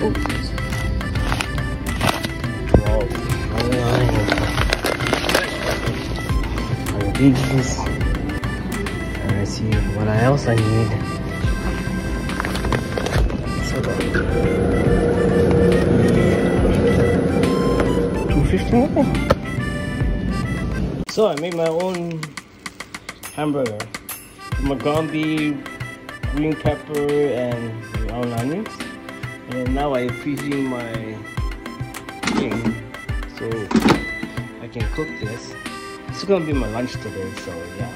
Oh, I. Let's see what else I need. So I made my own hamburger. Magambi, green pepper, and ground onions. And now I'm freezing my thing so I can cook this. It's gonna be my lunch today, so yeah.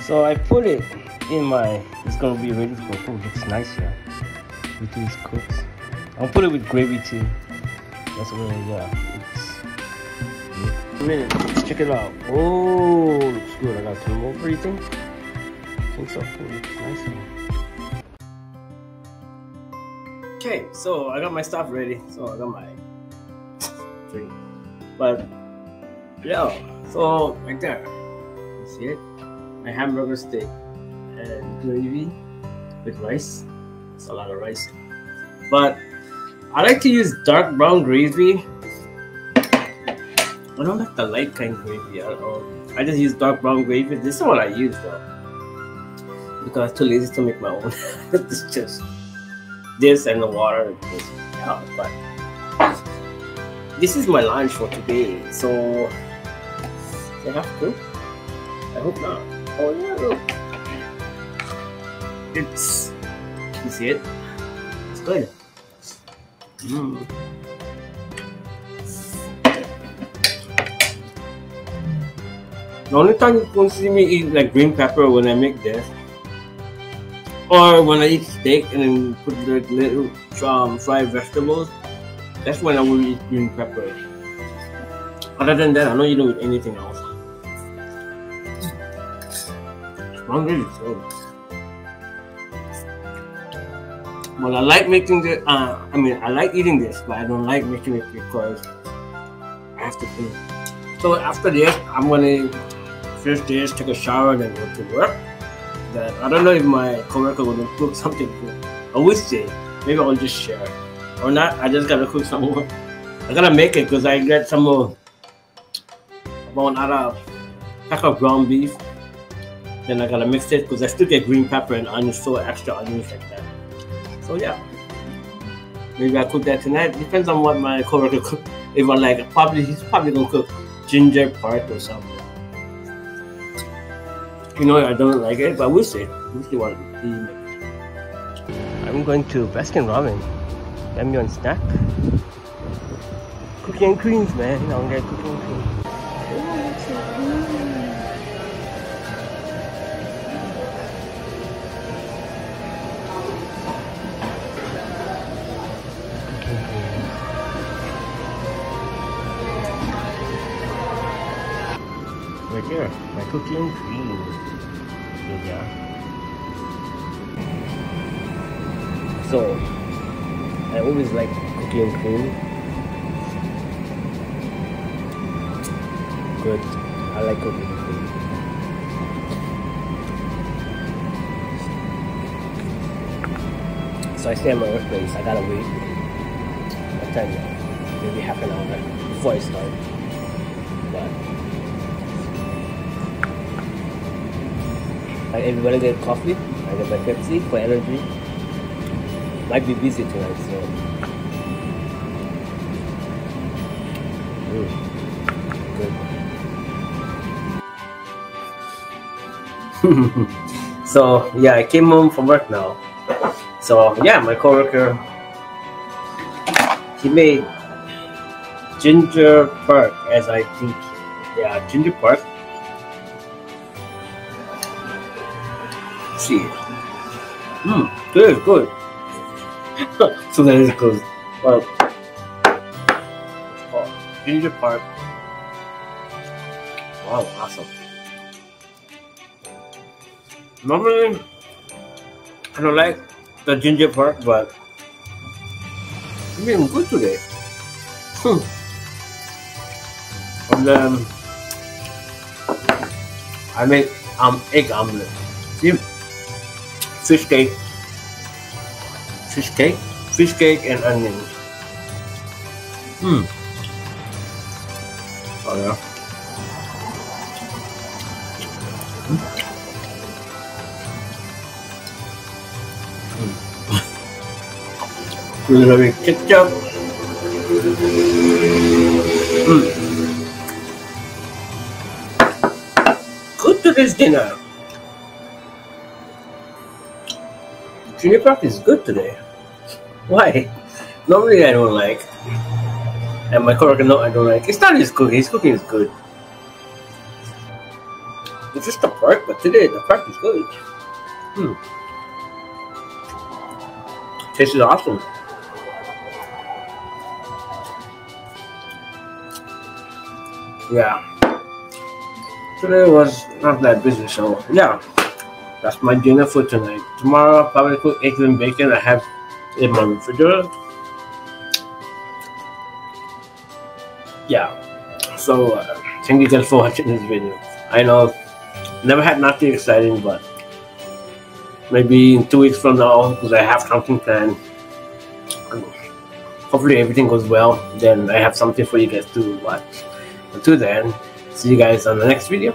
So I put it in my. It's gonna be ready for cook. Looks nice here. With these cooks. I'll put it with gravy too. That's what yeah. It's. A minute. Let's check it out. Oh, looks good. I got some more. Do you think? I think so. It looks nice. Okay, so I got my stuff ready. So I got my drink. But yeah, so right there. You see it? My hamburger steak and gravy with rice. It's a lot of rice. But I like to use dark brown gravy. I don't like the light kind of gravy at all. I just use dark brown gravy. This is what I use though. Because I'm too lazy to make my own. it's just this and the water. Yeah, but this is my lunch for today. So I have to. I hope not. Oh yeah, look. It's you see it? It's good. Mm. The only time you can see me eat like green pepper when I make this, or when I eat steak and then put like little um, fried vegetables, that's when I will eat green pepper. Other than that, I don't eating with anything else. I'm. But I like making the. Uh, I mean, I like eating this, but I don't like making it because I have to clean. So after this, I'm gonna finish this, take a shower, then go to work. That I don't know if my coworker will cook something good. I wish they. Maybe I'll just share. Or not, I just gotta cook some more. I gotta make it because I get some more about another pack of ground beef. Then I gotta mix it because I still get green pepper and onions, so extra onions like that. So yeah. Maybe I cook that tonight. Depends on what my coworker cook. If I like probably he's probably gonna cook ginger pork or something. You know I don't like it, but we'll see. We'll see what. I'm going to Baskin me on snack. Cookie and creams, man. I'm gonna get cookie and Right here, my cookie and cream. So, I always like cookie and cream. Good. I like cookie and cream. So I stay at my workplace. I gotta wait. What time now? Maybe half an hour before I start. But like everybody get coffee. I get my Pepsi for energy. Might be busy tonight, so. Mm. So yeah, I came home from work now. So yeah, my coworker he made ginger pork as I think yeah ginger pork. See, hmm, good, good. so that is goes well. Oh, ginger pork. Wow, awesome. Normally, I don't like the ginger pork, but it's been good today. Hmm. And then I make um egg omelet. See, fish cake, fish cake, fish cake, and onions. Hmm. Oh yeah. Mm. little bit ketchup. Mm. Good to this dinner. Ginger Pork is good today. Why? Normally I don't like. And my coworker, no, I don't like. It's not his cooking. His cooking is good. It's just the pork, but today the pork is good. Hmm. Tastes awesome. Yeah. Today was not that busy, so yeah. That's my dinner for tonight. Tomorrow probably cook eggs and bacon. I have in my refrigerator. Yeah. So uh, thank you guys for watching this video. I know never had nothing exciting, but maybe in two weeks from now, because I have something planned. Hopefully everything goes well. Then I have something for you guys to watch. Until then, see you guys on the next video.